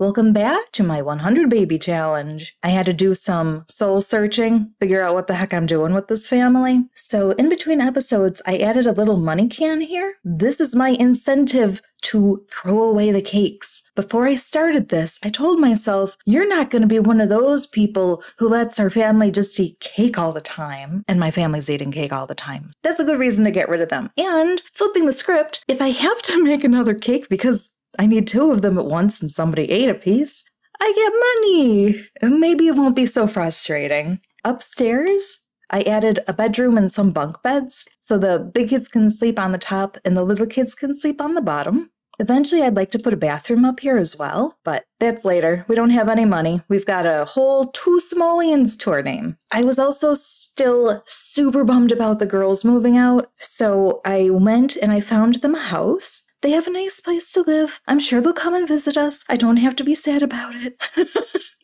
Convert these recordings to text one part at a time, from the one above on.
Welcome back to my 100 baby challenge. I had to do some soul searching, figure out what the heck I'm doing with this family. So, in between episodes, I added a little money can here. This is my incentive to throw away the cakes. Before I started this, I told myself, you're not going to be one of those people who lets our family just eat cake all the time. And my family's eating cake all the time. That's a good reason to get rid of them. And flipping the script, if I have to make another cake because I need two of them at once and somebody ate a piece, I get money. Maybe it won't be so frustrating. Upstairs, I added a bedroom and some bunk beds so the big kids can sleep on the top and the little kids can sleep on the bottom. Eventually, I'd like to put a bathroom up here as well, but that's later. We don't have any money. We've got a whole two simoleons to our name. I was also still super bummed about the girls moving out, so I went and I found them a house. They have a nice place to live. I'm sure they'll come and visit us. I don't have to be sad about it.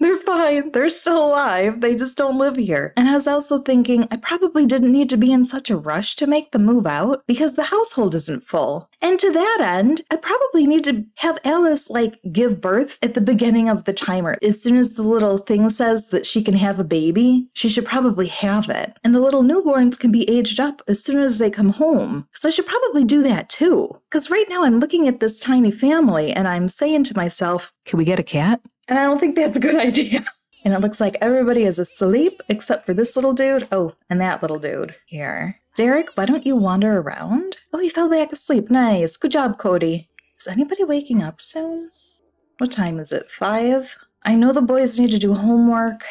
They're fine. They're still alive. They just don't live here. And I was also thinking I probably didn't need to be in such a rush to make the move out because the household isn't full. And to that end, I probably need to have Alice like give birth at the beginning of the timer. As soon as the little thing says that she can have a baby, she should probably have it. And the little newborns can be aged up as soon as they come home. So I should probably do that too. Because right now I'm looking at this tiny family and I'm saying to myself, can we get a cat? And I don't think that's a good idea. And it looks like everybody is asleep except for this little dude. Oh, and that little dude here. Derek, why don't you wander around? Oh, he fell back asleep. Nice. Good job, Cody. Is anybody waking up soon? What time is it? Five? I know the boys need to do homework.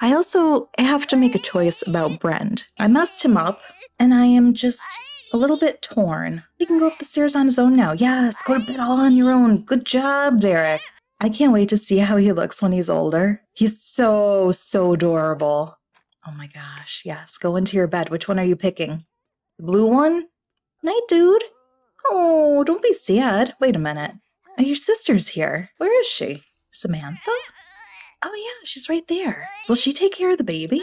I also have to make a choice about Brent. I messed him up, and I am just a little bit torn. He can go up the stairs on his own now. Yes, go to bed all on your own. Good job, Derek. I can't wait to see how he looks when he's older. He's so, so adorable. Oh my gosh. Yes, go into your bed. Which one are you picking? The blue one? Night, dude. Oh, don't be sad. Wait a minute. Oh, your sister's here. Where is she? Samantha? Oh, yeah, she's right there. Will she take care of the baby?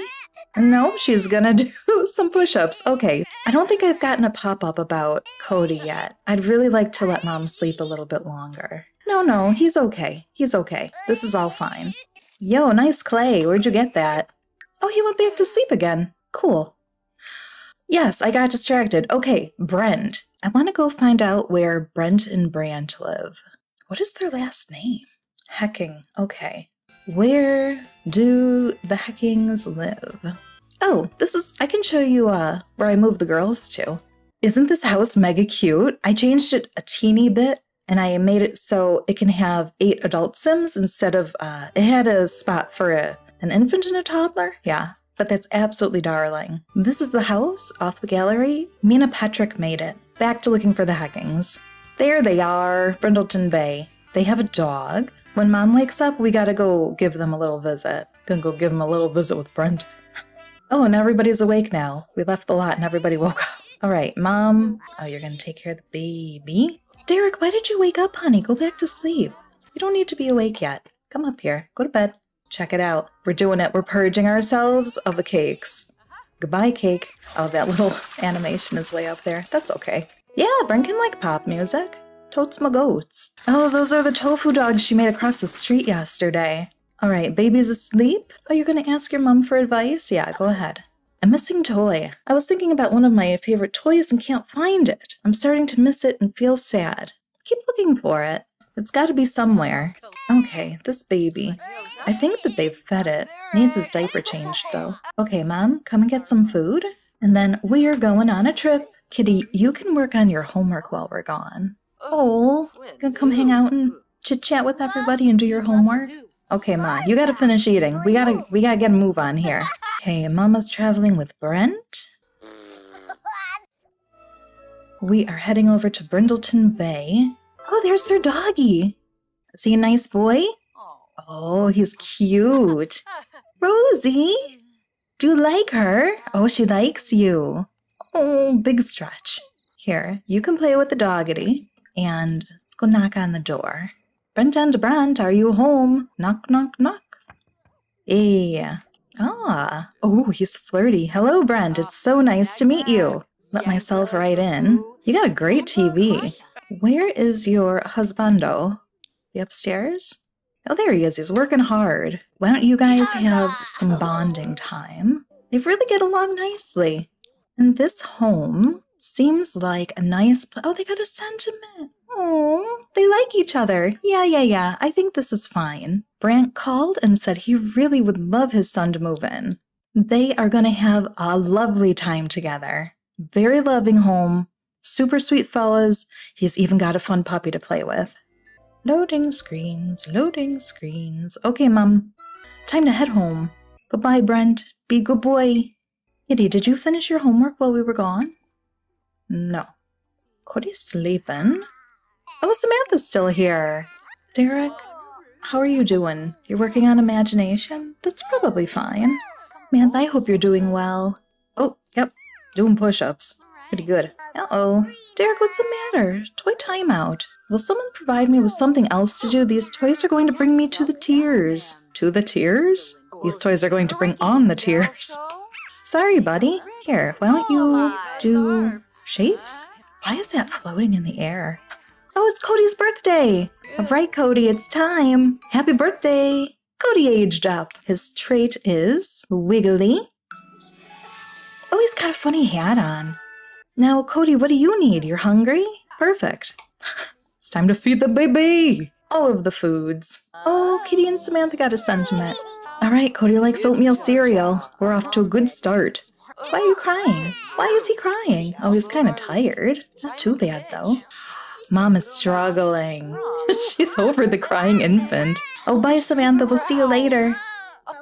No, she's gonna do some push ups. Okay, I don't think I've gotten a pop up about Cody yet. I'd really like to let mom sleep a little bit longer. No, no, he's okay. He's okay. This is all fine. Yo, nice clay. Where'd you get that? Oh, he went back to sleep again. Cool. Yes, I got distracted. Okay, Brent. I want to go find out where Brent and Brant live. What is their last name? Hecking. Okay. Where do the Heckings live? Oh, this is, I can show you uh, where I moved the girls to. Isn't this house mega cute? I changed it a teeny bit and I made it so it can have eight adult Sims instead of, uh, it had a spot for a, an infant and a toddler. Yeah, but that's absolutely darling. This is the house off the gallery. Mina Patrick made it. Back to looking for the Heckings. There they are, Brindleton Bay. They have a dog. When mom wakes up, we gotta go give them a little visit. Gonna go give them a little visit with Brent. Oh, and everybody's awake now. We left the lot and everybody woke up. All right, mom. Oh, you're gonna take care of the baby? Derek, why did you wake up, honey? Go back to sleep. You don't need to be awake yet. Come up here. Go to bed. Check it out. We're doing it. We're purging ourselves of the cakes. Goodbye, cake. Oh, that little animation is way up there. That's okay. Yeah, Brent can like pop music. Totes my goats. Oh, those are the tofu dogs she made across the street yesterday. All right, baby's asleep? Oh, you're gonna ask your mom for advice? Yeah, go ahead. A missing toy. I was thinking about one of my favorite toys and can't find it. I'm starting to miss it and feel sad. Keep looking for it. It's gotta be somewhere. Okay, this baby. I think that they've fed it. Needs his diaper changed though. Okay, mom, come and get some food. And then we're going on a trip. Kitty, you can work on your homework while we're gone. Oh, gonna come hang out and chit chat with everybody and do your homework? Okay, Ma, you gotta finish eating. We gotta we gotta get a move on here. Okay, Mama's traveling with Brent. We are heading over to Brindleton Bay. Oh, there's Sir Doggy. Is he a nice boy? Oh, he's cute. Rosie, do you like her? Oh, she likes you. Oh, big stretch. Here, you can play with the doggity, and let's go knock on the door. Brent and Brent, are you home? Knock, knock, knock. Hey. Ah. Oh, he's flirty. Hello, Brent. It's so nice to meet you. Let myself right in. You got a great TV. Where is your husbando? Is he upstairs? Oh, there he is. He's working hard. Why don't you guys have some bonding time? They really get along nicely. And this home seems like a nice place. Oh, they got a sentiment. Oh, they like each other. Yeah, yeah, yeah. I think this is fine. Brant called and said he really would love his son to move in. They are going to have a lovely time together. Very loving home. Super sweet fellas. He's even got a fun puppy to play with. Loading screens, loading screens. Okay, Mom. Time to head home. Goodbye, Brent. Be good boy. Kitty, did you finish your homework while we were gone? No. Cody's sleeping. Oh, Samantha's still here. Derek, how are you doing? You're working on imagination? That's probably fine. Samantha, I hope you're doing well. Oh, yep, doing push ups. Pretty good. Uh oh. Derek, what's the matter? Toy timeout. Will someone provide me with something else to do? These toys are going to bring me to the tears. To the tears? These toys are going to bring on the tears. Sorry, buddy. Here, why don't you do shapes? Why is that floating in the air? Oh, it's Cody's birthday! All right, Cody, it's time. Happy birthday! Cody aged up. His trait is wiggly. Oh, he's got a funny hat on. Now, Cody, what do you need? You're hungry? Perfect. it's time to feed the baby! All of the foods. Oh, Kitty and Samantha got a sentiment. All right, Cody likes oatmeal cereal. We're off to a good start. Why are you crying? Why is he crying? Oh, he's kind of tired. Not too bad, though. Mom is struggling. She's over the crying infant. Oh, bye, Samantha. We'll see you later.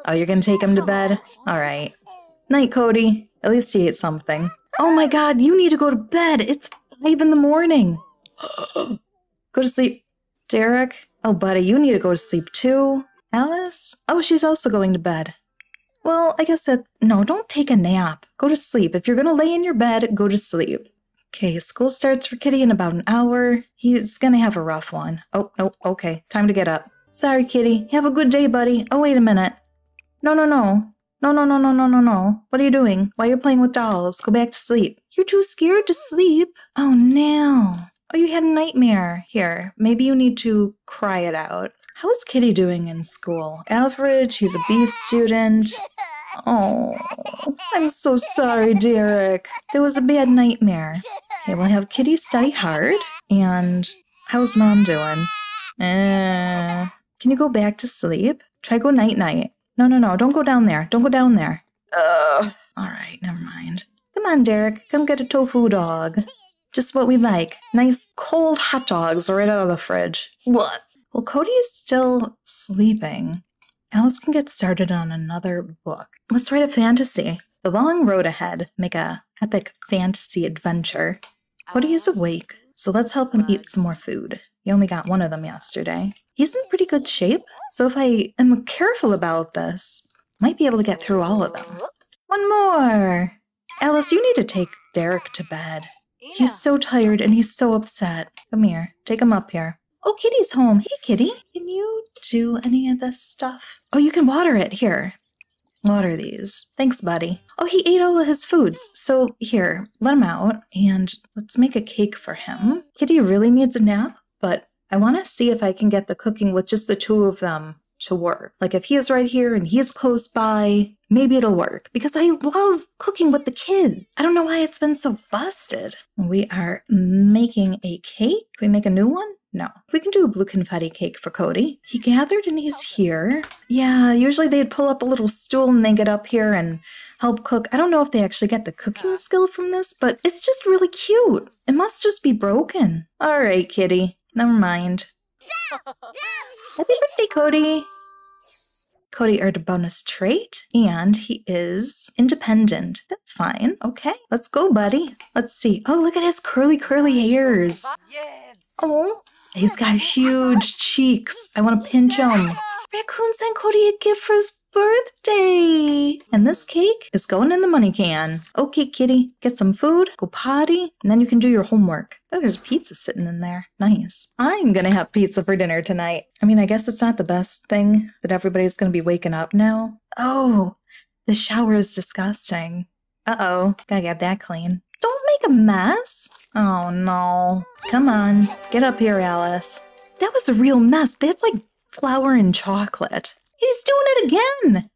Oh, you're gonna take him to bed? All right. Night, Cody. At least he ate something. Oh my god, you need to go to bed. It's five in the morning. go to sleep. Derek? Oh, buddy, you need to go to sleep too. Alice? Oh, she's also going to bed. Well, I guess that. No, don't take a nap. Go to sleep. If you're gonna lay in your bed, go to sleep. Okay, school starts for Kitty in about an hour. He's gonna have a rough one. Oh, no, okay, time to get up. Sorry, Kitty. Have a good day, buddy. Oh, wait a minute. No, no, no. No, no, no, no, no, no, no. What are you doing? Why are you playing with dolls? Go back to sleep. You're too scared to sleep. Oh, no. Oh, you had a nightmare. Here, maybe you need to cry it out. How is Kitty doing in school? Average, he's a B student. Oh, I'm so sorry, Derek. There was a bad nightmare. Okay, we'll have Kitty study hard. And how's mom doing? Uh, can you go back to sleep? Try go night night. No, no, no, don't go down there. Don't go down there. Ugh. All right, never mind. Come on, Derek. Come get a tofu dog. Just what we like. Nice cold hot dogs right out of the fridge. What? Well, Cody is still sleeping. Alice can get started on another book. Let's write a fantasy. The long road ahead. Make a epic fantasy adventure. Cody is oh. awake, so let's help him eat some more food. He only got one of them yesterday. He's in pretty good shape, so if I am careful about this, might be able to get through all of them. One more! Alice, you need to take Derek to bed. He's so tired and he's so upset. Come here, take him up here. Oh, Kitty's home. Hey, Kitty. Can you do any of this stuff? Oh, you can water it. Here. Water these. Thanks, buddy. Oh, he ate all of his foods. So here, let him out and let's make a cake for him. Kitty really needs a nap, but I want to see if I can get the cooking with just the two of them to work. Like if he is right here and he's close by, maybe it'll work because I love cooking with the kids. I don't know why it's been so busted. We are making a cake. Can we make a new one? No. We can do a blue confetti cake for Cody. He gathered and he's here. Yeah, usually they'd pull up a little stool and they get up here and help cook. I don't know if they actually get the cooking skill from this, but it's just really cute. It must just be broken. All right, kitty. Never mind. Happy birthday, Cody! Cody earned a bonus trait, and he is independent. That's fine. Okay, let's go, buddy. Let's see. Oh, look at his curly, curly hairs. Oh, he's got huge cheeks. I want to pinch him. Raccoon sent Cody a gift for his birthday. And this cake is going in the money can. Okay, kitty, get some food, go potty, and then you can do your homework. Oh, there's pizza sitting in there. Nice. I'm gonna have pizza for dinner tonight. I mean, I guess it's not the best thing that everybody's gonna be waking up now. Oh, the shower is disgusting. Uh oh, gotta get that clean. Don't make a mess. Oh no. Come on, get up here, Alice. That was a real mess. That's like flour and chocolate. He's doing it again.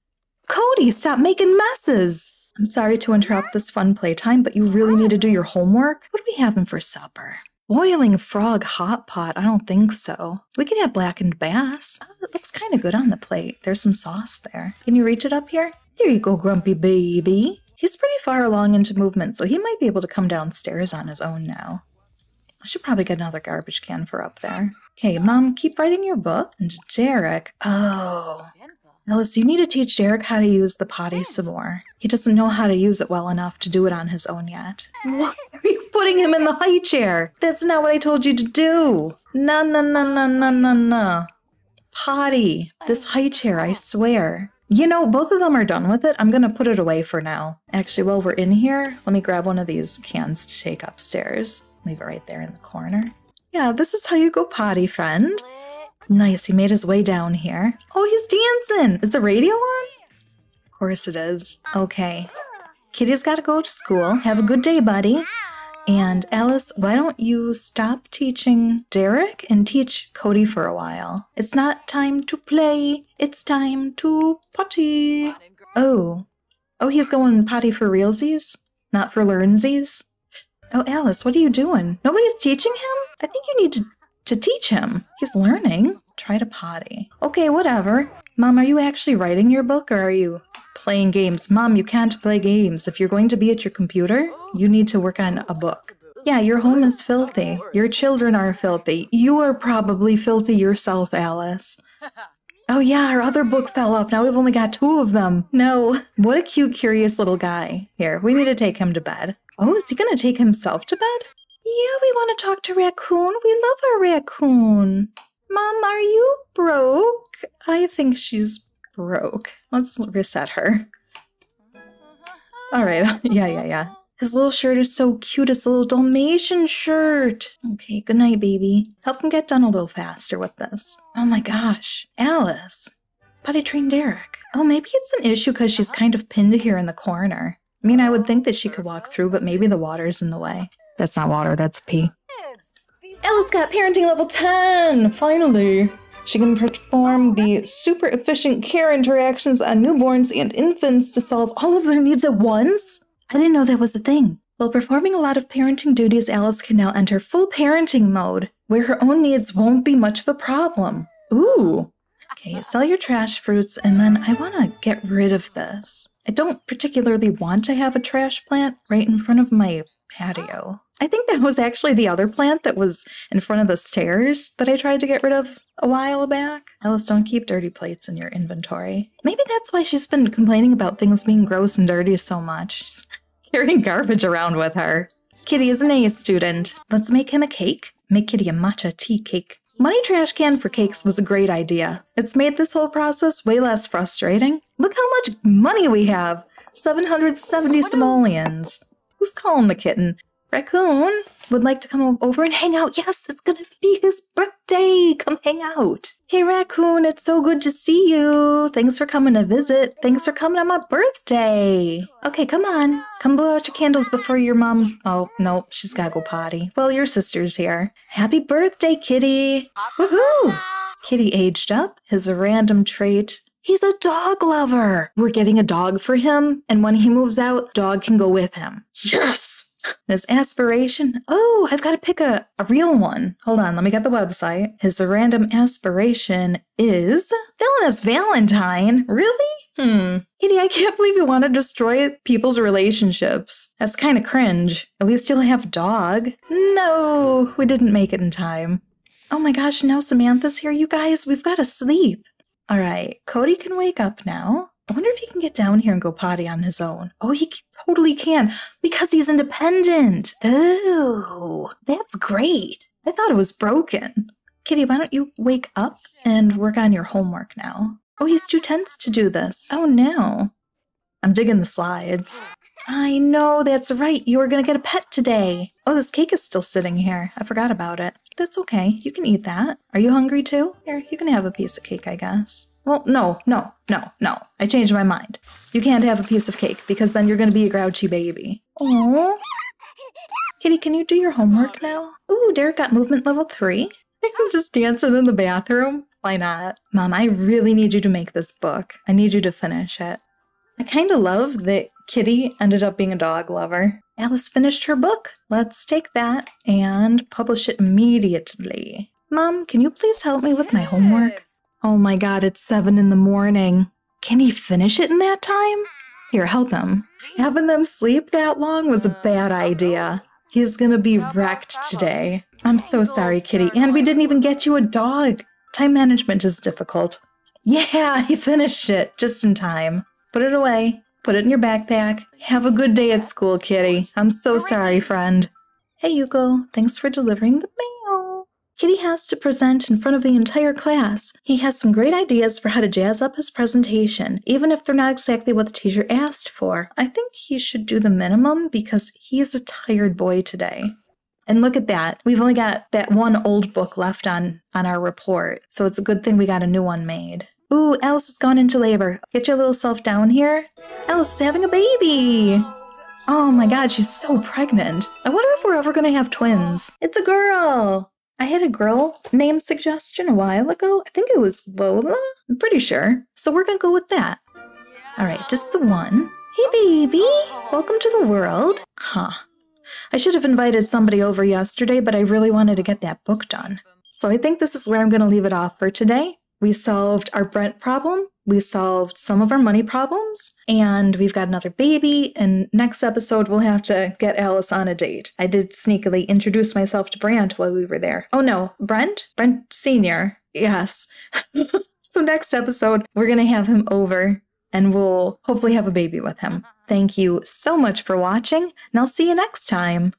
Cody, stop making messes. I'm sorry to interrupt this fun playtime, but you really need to do your homework. What are we having for supper? Boiling frog hot pot? I don't think so. We could have blackened bass. Oh, it looks kind of good on the plate. There's some sauce there. Can you reach it up here? There you go, grumpy baby. He's pretty far along into movement, so he might be able to come downstairs on his own now. I should probably get another garbage can for up there. Okay, Mom, keep writing your book. And Derek, oh. Alice, you need to teach Derek how to use the potty some more. He doesn't know how to use it well enough to do it on his own yet. Why are you putting him in the high chair? That's not what I told you to do. No, no, no, no, no, no, no. Potty. This high chair, I swear. You know, both of them are done with it. I'm gonna put it away for now. Actually, while we're in here, let me grab one of these cans to take upstairs. Leave it right there in the corner. Yeah, this is how you go potty, friend. Nice, he made his way down here. Oh, he's dancing! Is the radio on? Of course it is. Okay. Kitty's gotta go to school. Have a good day, buddy. And Alice, why don't you stop teaching Derek and teach Cody for a while? It's not time to play, it's time to potty. Oh. Oh, he's going potty for realsies? Not for learnsies? Oh, Alice, what are you doing? Nobody's teaching him? I think you need to to teach him. He's learning. Try to potty. Okay, whatever. Mom, are you actually writing your book or are you playing games? Mom, you can't play games. If you're going to be at your computer, you need to work on a book. Yeah, your home is filthy. Your children are filthy. You are probably filthy yourself, Alice. Oh, yeah, our other book fell up. Now we've only got two of them. No. What a cute, curious little guy. Here, we need to take him to bed. Oh, is he going to take himself to bed? Yeah, we want to talk to Raccoon. We love our Raccoon. Mom, are you broke? I think she's broke. Let's reset her. All right. yeah, yeah, yeah. His little shirt is so cute. It's a little Dalmatian shirt. Okay, good night, baby. Help him get done a little faster with this. Oh my gosh. Alice. Potty train Derek. Oh, maybe it's an issue because she's kind of pinned here in the corner. I mean, I would think that she could walk through, but maybe the water's in the way. That's not water, that's pee. Alice's got parenting level 10! Finally! She can perform the super efficient care interactions on newborns and infants to solve all of their needs at once? I didn't know that was a thing. While performing a lot of parenting duties, Alice can now enter full parenting mode, where her own needs won't be much of a problem. Ooh! Okay, sell your trash fruits, and then I want to get rid of this. I don't particularly want to have a trash plant right in front of my patio. I think that was actually the other plant that was in front of the stairs that I tried to get rid of a while back. Alice, don't keep dirty plates in your inventory. Maybe that's why she's been complaining about things being gross and dirty so much. She's carrying garbage around with her. Kitty is an A student. Let's make him a cake. Make Kitty a matcha tea cake. Money trash can for cakes was a great idea. It's made this whole process way less frustrating. Look how much money we have 770 simoleons. Who's calling the kitten? Raccoon would like to come over and hang out. Yes, it's gonna be his birthday. Come hang out. Hey, Raccoon, it's so good to see you. Thanks for coming to visit. Thanks for coming on my birthday. Okay, come on. Come blow out your candles before your mom. Oh, no, she's gotta go potty. Well, your sister's here. Happy birthday, Kitty. Woohoo! Kitty aged up. His random trait He's a dog lover. We're getting a dog for him, and when he moves out, dog can go with him. Yes! His aspiration. Oh, I've got to pick a, a real one. Hold on, let me get the website. His random aspiration is Villainous Valentine. Really? Hmm. Kitty, I can't believe you want to destroy people's relationships. That's kind of cringe. At least you'll have a dog. No, we didn't make it in time. Oh my gosh, now Samantha's here. You guys, we've got to sleep. All right, Cody can wake up now. I wonder if he can get down here and go potty on his own. Oh, he totally can because he's independent. Oh, that's great. I thought it was broken. Kitty, why don't you wake up and work on your homework now? Oh, he's too tense to do this. Oh no. I'm digging the slides. I know, that's right. You were going to get a pet today. Oh, this cake is still sitting here. I forgot about it. That's okay. You can eat that. Are you hungry too? Here, you can have a piece of cake, I guess. Well, no, no, no, no. I changed my mind. You can't have a piece of cake because then you're going to be a grouchy baby. Oh. Kitty, can you do your homework now? Ooh, Derek got movement level three. I'm just dancing in the bathroom. Why not? Mom, I really need you to make this book. I need you to finish it. I kind of love that Kitty ended up being a dog lover. Alice finished her book. Let's take that and publish it immediately. Mom, can you please help me with my homework? Oh my god, it's seven in the morning. Can he finish it in that time? Here, help him. Having them sleep that long was a bad idea. He's gonna be wrecked today. I'm so sorry, Kitty, and we didn't even get you a dog. Time management is difficult. Yeah, he finished it just in time. Put it away. Put it in your backpack. Have a good day at school, Kitty. I'm so sorry, friend. Hey, Yuko. Thanks for delivering the mail. Kitty has to present in front of the entire class. He has some great ideas for how to jazz up his presentation, even if they're not exactly what the teacher asked for. I think he should do the minimum because he's a tired boy today. And look at that. We've only got that one old book left on on our report. So it's a good thing we got a new one made. Ooh, Alice has gone into labor. Get your little self down here. Alice is having a baby. Oh my god, she's so pregnant. I wonder if we're ever going to have twins. It's a girl. I had a girl name suggestion a while ago. I think it was Lola. I'm pretty sure. So we're to go with that. All right, just the one. Hey, baby. Welcome to the world. Huh. I should have invited somebody over yesterday, but I really wanted to get that book done. So I think this is where I'm going to leave it off for today. We solved our Brent problem. We solved some of our money problems. And we've got another baby. And next episode, we'll have to get Alice on a date. I did sneakily introduce myself to Brent while we were there. Oh no, Brent? Brent Sr. Yes. so next episode, we're to have him over and we'll hopefully have a baby with him. Thank you so much for watching, and I'll see you next time.